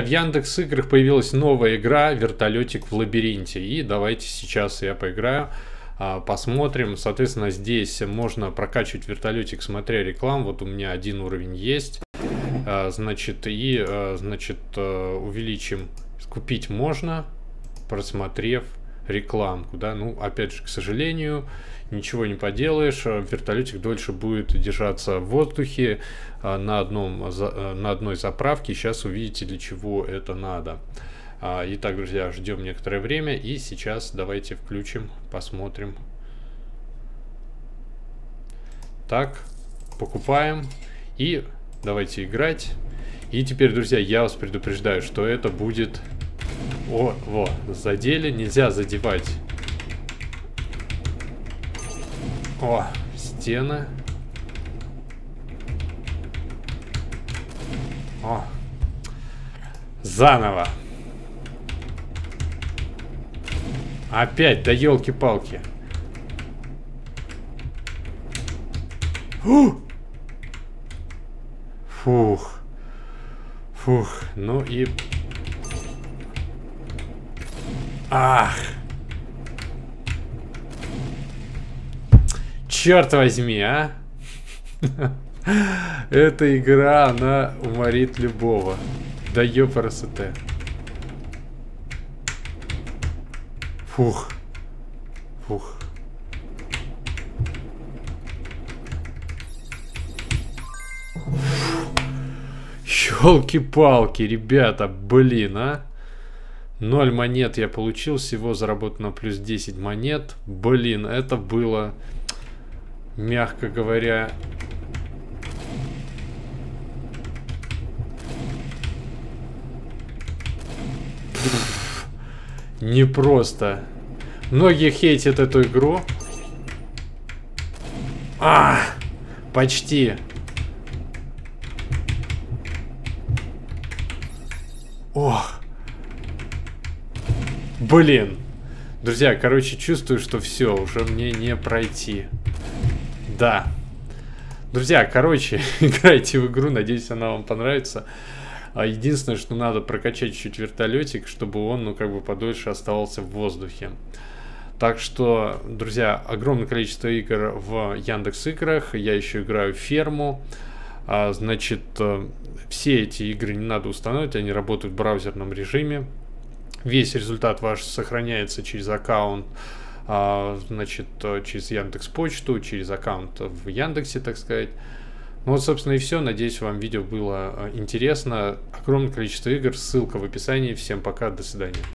В Яндекс играх появилась новая игра «Вертолетик в лабиринте». И давайте сейчас я поиграю, а, посмотрим. Соответственно, здесь можно прокачивать вертолетик, смотря рекламу. Вот у меня один уровень есть. А, значит, и, а, значит, увеличим. Купить можно, просмотрев рекламку, да, ну, опять же, к сожалению, ничего не поделаешь, вертолетик дольше будет держаться в воздухе а, на, одном, а, на одной заправке, сейчас увидите, для чего это надо. А, итак, друзья, ждем некоторое время, и сейчас давайте включим, посмотрим. Так, покупаем, и давайте играть. И теперь, друзья, я вас предупреждаю, что это будет о, во, задели. Нельзя задевать. О, стены. О. Заново. Опять, да елки-палки. Фух. Фух. Ну и Ах. Черт возьми, а. Эта игра, она уморит любого. Да ёпарасоте. Фух. Фух. Ёлки-палки, ребята, блин, а. 0 монет я получил, всего заработано плюс 10 монет. Блин, это было, мягко говоря... Непросто. Многие хейтят эту игру. А, почти. Ох. Блин. Друзья, короче, чувствую, что все, уже мне не пройти. Да. Друзья, короче, играйте в игру, надеюсь, она вам понравится. А единственное, что надо прокачать чуть вертолетик, чтобы он, ну, как бы подольше оставался в воздухе. Так что, друзья, огромное количество игр в Яндекс Играх. Я еще играю в ферму. А, значит, э, все эти игры не надо устанавливать, они работают в браузерном режиме весь результат ваш сохраняется через аккаунт, а, значит, через Яндекс Почту, через аккаунт в Яндексе, так сказать. Ну вот, собственно, и все. Надеюсь, вам видео было а, интересно. Огромное количество игр, ссылка в описании. Всем пока, до свидания.